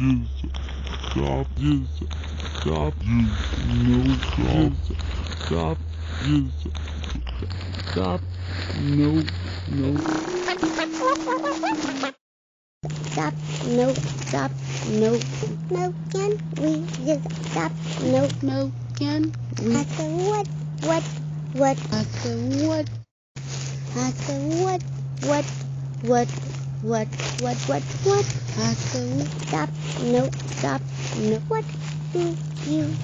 yes, stop, yes, stop, yes, no, stop, stop, yes, stop, no, no. Stop, no, stop, no, no, can we just stop, no, No, can we? I said what, what, what, I said what? I said what, what, what, what, what, what, what, I said stop, no, stop, no, what do you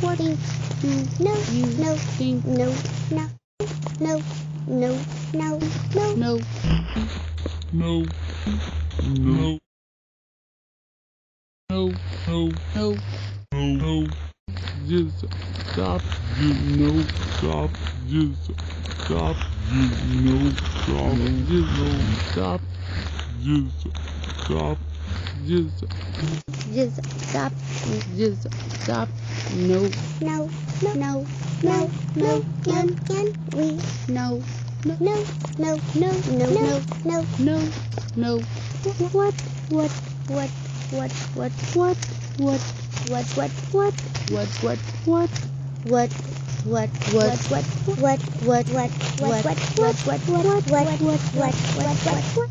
think, no, you no, think no, no, no, no, no, no, no, No, no, no, no, no, no, no, yes, stop, yes, no, stop, yes, stop, yes, no, stop, no, stop, yes, stop, yes, just stop, just stop. No, no, no, no, no, no, can, can we, no, no, no, no, no, no, no, no, no. what, what, what, what, what, What? What? what, what, what, What? What? What? what, what, what, what, what, what, what, what, what, what, what, what, what, what, what, what, what,